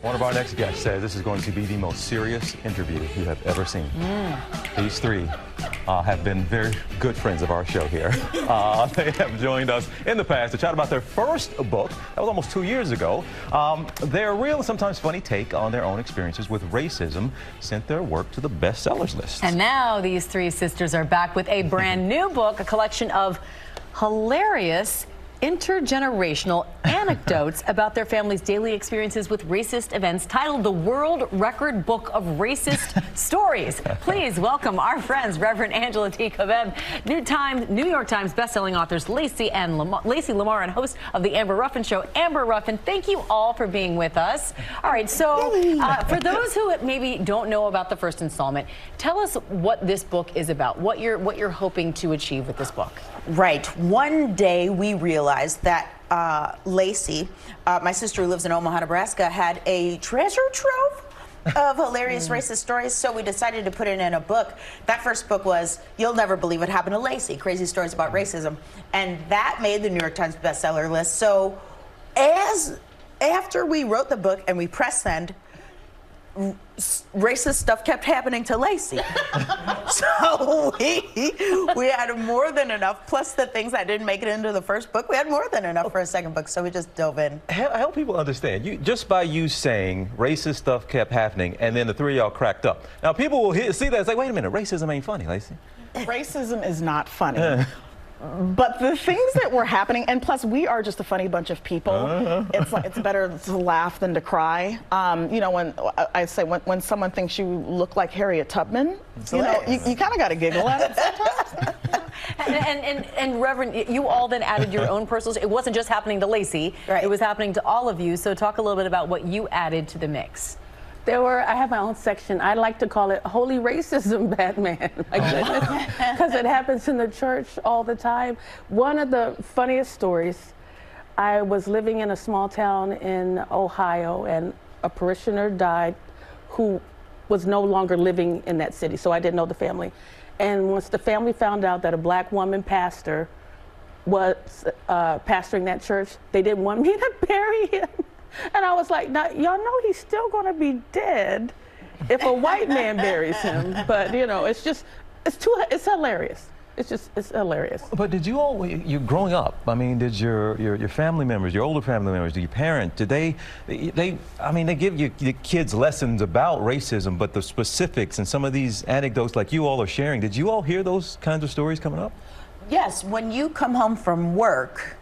One of our next guests says this is going to be the most serious interview you have ever seen. These three uh, have been very good friends of our show here. Uh, they have joined us in the past to chat about their first book. That was almost two years ago. Um, their real and sometimes funny take on their own experiences with racism sent their work to the bestsellers list. And now these three sisters are back with a brand new book, a collection of hilarious intergenerational anecdotes about their family's daily experiences with racist events titled The World Record Book of Racist Stories. Please welcome our friends, Reverend Angela T. Khabeb, New Times, New York Times bestselling authors Lacey and Lamar, Lacey Lamar and host of the Amber Ruffin Show. Amber Ruffin, thank you all for being with us. All right, so uh, for those who maybe don't know about the first installment, tell us what this book is about, what you're what you're hoping to achieve with this book. Right. One day we realized that uh, Lacey, uh, my sister who lives in Omaha, Nebraska, had a treasure trove of hilarious racist stories, so we decided to put it in a book. That first book was You'll Never Believe What Happened to Lacey Crazy Stories About Racism. And that made the New York Times bestseller list. So, as after we wrote the book and we press send, racist stuff kept happening to Lacey. so we we had more than enough. Plus the things that didn't make it into the first book, we had more than enough for a second book. So we just dove in. Help, help people understand. You just by you saying racist stuff kept happening, and then the three of y'all cracked up. Now people will hear, see that it's like, wait a minute, racism ain't funny, Lacey. Racism is not funny. But the things that were happening, and plus we are just a funny bunch of people. It's like, it's better to laugh than to cry. Um, you know, when I, I say when, when someone thinks you look like Harriet Tubman, you know, you, you kind of got to giggle at it sometimes. And, and, and, and Reverend, you all then added your own personal. It wasn't just happening to Lacey. Right. It was happening to all of you. So talk a little bit about what you added to the mix. There were, I have my own section. I like to call it Holy Racism Batman. My goodness. Because it happens in the church all the time. One of the funniest stories I was living in a small town in Ohio, and a parishioner died who was no longer living in that city. So I didn't know the family. And once the family found out that a black woman pastor was uh, pastoring that church, they didn't want me to bury him. And I was like, now, y'all know he's still going to be dead if a white man buries him. But, you know, it's just, it's too, it's hilarious. It's just, it's hilarious. But did you all, you you growing up, I mean, did your, your, your family members, your older family members, your parents, did they, they, I mean, they give you, your kids lessons about racism, but the specifics and some of these anecdotes like you all are sharing, did you all hear those kinds of stories coming up? Yes, when you come home from work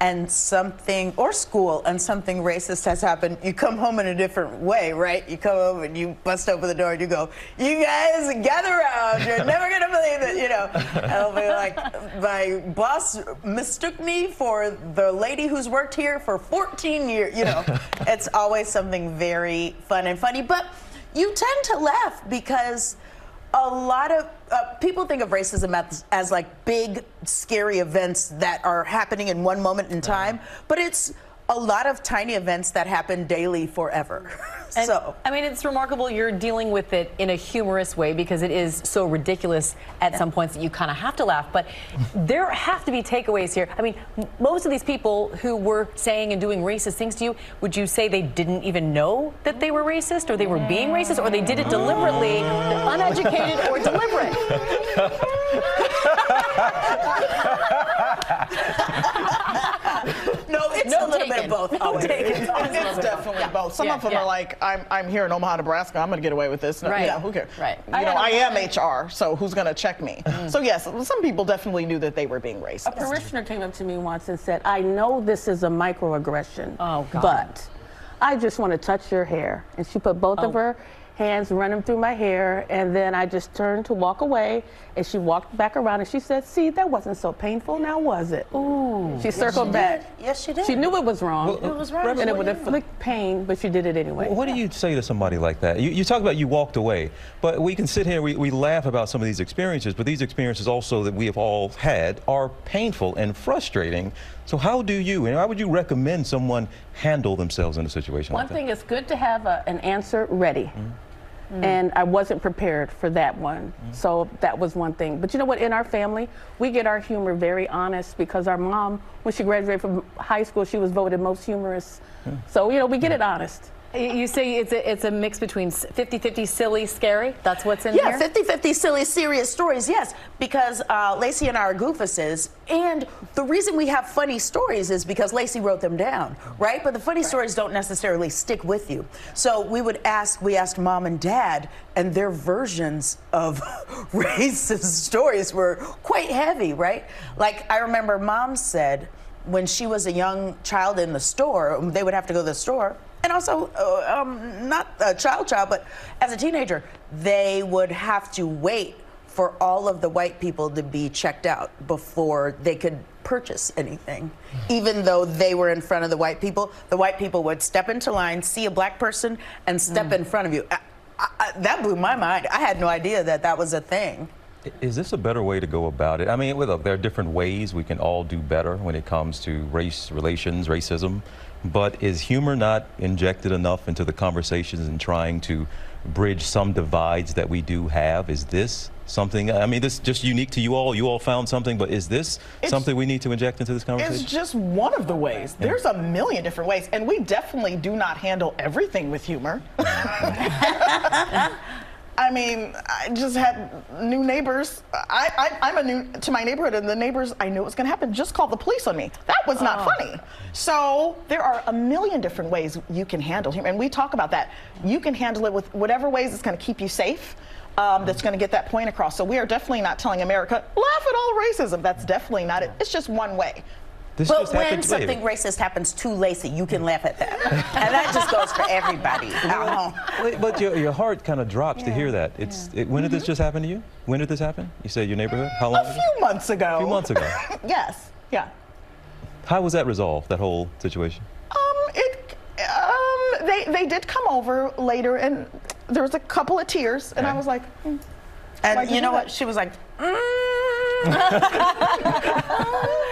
and something, or school, and something racist has happened, you come home in a different way, right? You come home and you bust open the door and you go, You guys, gather around. You're never going to believe it, you know. And I'll be like, My boss mistook me for the lady who's worked here for 14 years, you know. it's always something very fun and funny, but you tend to laugh because a lot of people think of racism as, as like big, scary events that are happening in one moment in time, but it's a lot of tiny events that happen daily forever. And, so, I mean, it's remarkable you're dealing with it in a humorous way because it is so ridiculous at some points that you kind of have to laugh. But there have to be takeaways here. I mean, most of these people who were saying and doing racist things to you, would you say they didn't even know that they were racist or they were being racist or they did it deliberately, uneducated or deliberate? no, it's No a little bit of both. No always. taken. It's definitely both. Some Yeah, of them yeah. are like, I'm, I'm here in Omaha, Nebraska. I'm going to get away with this. No, Right. yeah, who cares? Right. You I know, had a- I am HR, so who's going to check me? Mm. So yes, some people definitely knew that they were being racist. A parishioner came up to me once and said, I know this is a microaggression, Oh, God. but I just want to touch your hair. And she put both Oh. of her hands, run them through my hair, and then I just turned to walk away, and she walked back around and she said, see, that wasn't so painful, now was it? Ooh. She circled back. Yes, she did. She knew it was wrong. Well, It was wrong. And it would inflict pain, but she did it anyway. What do you say to somebody like that? You, you talk about you walked away, but we can sit here, we, we laugh about some of these experiences, but these experiences also that we have all had are painful and frustrating. So how do you, and how would you recommend someone handle themselves in a situation One like that? One thing is good to have a, an answer ready. Mm-hmm. Mm. And I wasn't prepared for that one. Mm-hmm. So that was one thing. But you know what? In our family, we get our humor very honest because our mom, when she graduated from high school, she was voted most humorous. Hmm. So, you know, we get it honest. You say it's a, it's a mix between 50-50 silly, scary. That's what's in yeah, here. 50-50 silly, serious stories. Yes, because uh, Lacey and I are goofuses, and the reason we have funny stories is because Lacey wrote them down, right? But the funny stories don't necessarily stick with you. So we would ask. We asked mom and dad, and their versions of racist stories were quite heavy, right? Like I remember, mom said when she was a young child in the store, they would have to go to the store and also uh, um, not a child child, but as a teenager, they would have to wait for all of the white people to be checked out before they could purchase anything. Even though they were in front of the white people, the white people would step into line, see a black person, and step mm. in front of you. I, I, that blew my mind. I had no idea that that was a thing. Is this a better way to go about it? I mean, look, there are different ways we can all do better when it comes to race relations, racism. But is humor not injected enough into the conversations and trying to bridge some divides that we do have? Is this something? I mean, this is just unique to you all. You all found something, but is this it's, something we need to inject into this conversation? It's just one of the ways. Yeah. There's a million different ways, and we definitely do not handle everything with humor. I mean, I just had new neighbors. I, I, am a new to my neighborhood, and the neighbors, I knew it was going to happen, just called the police on me. That was not oh. funny. So there are a million different ways you can handle him, and we talk about that. You can handle it with whatever ways it's going to keep you safe. Um, that's going to get that point across. So we are definitely not telling America, laugh at all racism. That's definitely not it. It's just one way. This but when something racist happens to Lacey, you can laugh at that. and that just goes for everybody But your, your heart kind of drops yeah. to hear that. It's yeah. it, When did this just happen to you? When did this happen? You say your neighborhood? How long? A few ago? months ago. A few months ago. yes. Yeah. How was that resolved, that whole situation? Um, it, um, they, they did come over later, and there was a couple of tears, and I was like, mm, and you know what? She was like, mm.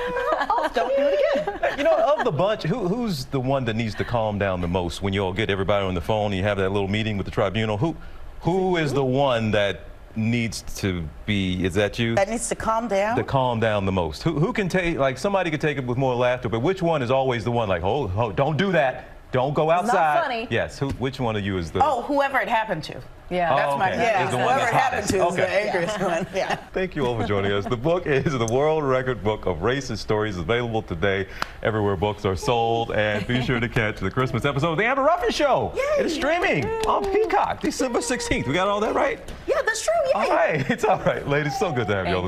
don't do it again. You know, of the bunch, who, who's the one that needs to calm down the most when you all get everybody on the phone and you have that little meeting with the tribunal? Who, who is the one that needs to be, is that you? That needs to calm down? To calm down the most. Who, who can take, like, somebody could take it with more laughter, but which one is always the one like, oh, oh don't do that. Don't go outside. Not funny. Yes. Who, which one of you is the? Oh, whoever it happened to. Yeah. Oh, that's okay. my yeah. Whoever it happened to okay. is the angriest yeah. one. Yeah. Thank you all for joining us. The book is the World Record Book of Racist Stories, available today everywhere books are sold. And be sure to catch the Christmas episode of The Amber Ruffin Show. Yay. It is streaming on Peacock December 16th. We got all that right? Yeah, that's true. Yay. All right. It's all right, ladies. So good to have you all.